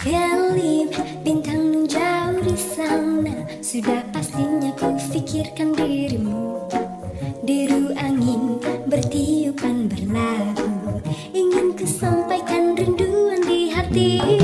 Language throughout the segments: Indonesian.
Kelip bintang jauh di sana Sudah pastinya ku pikirkan dirimu. Deru angin bertiupan berlagu Ingin ku sampaikan rinduan di hati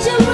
Belgium